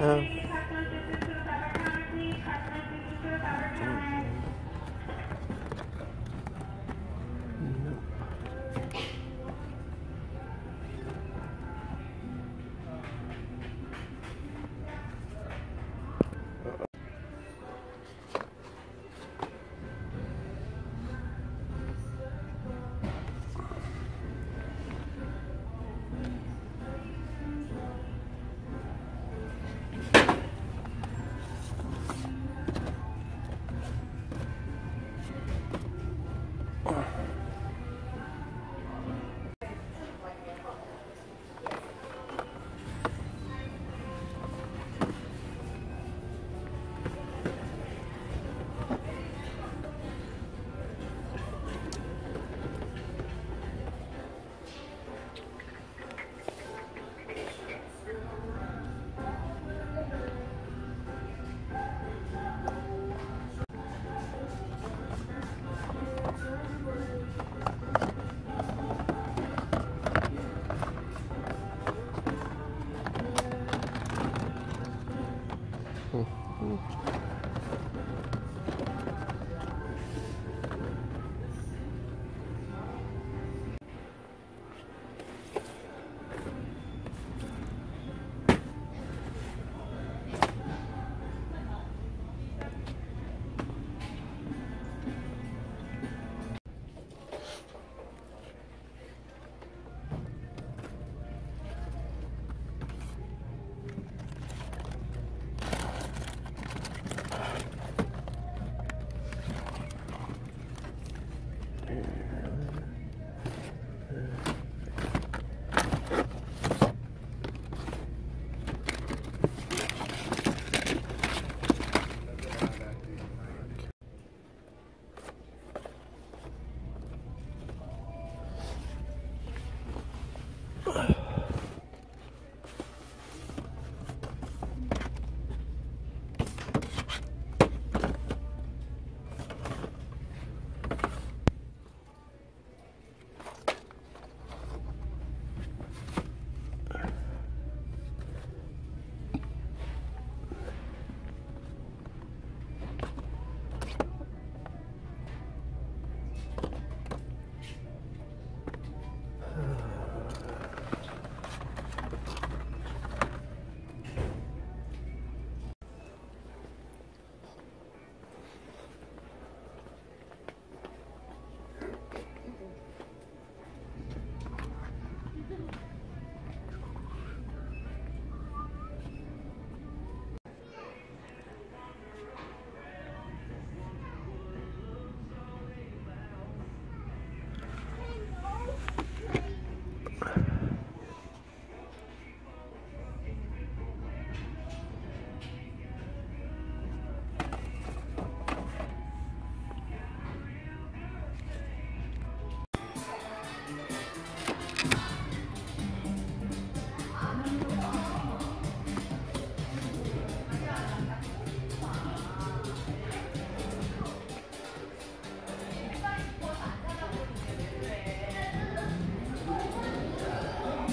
Whoa,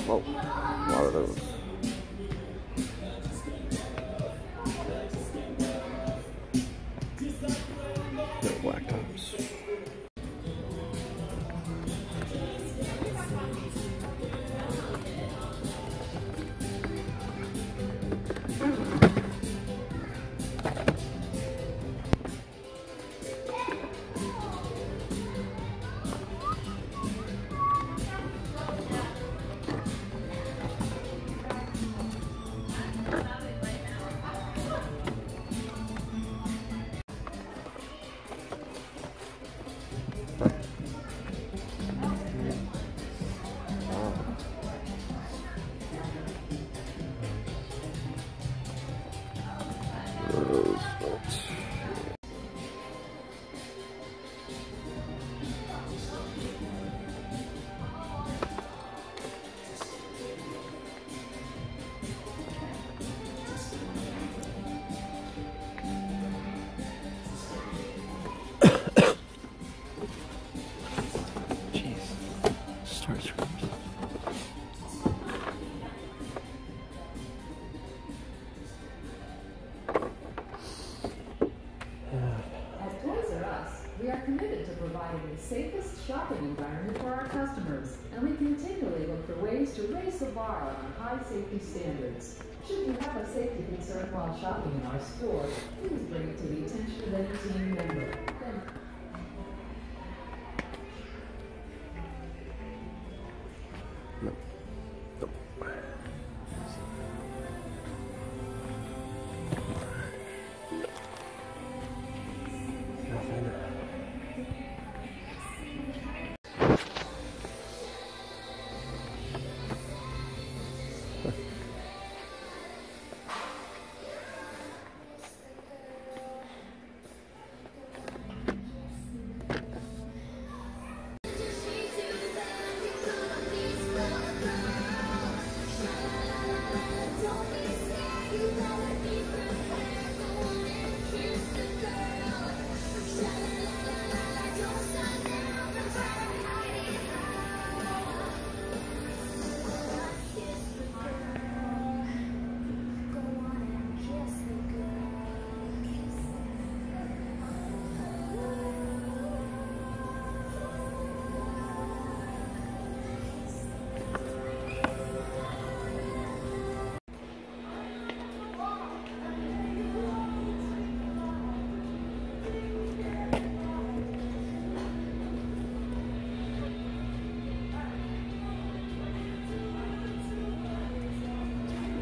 a lot of safest shopping environment for our customers, and we continually look for ways to raise the bar on high safety standards. Should you have a safety concern while shopping in our store, please bring it to the attention of any team member.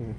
Hmm.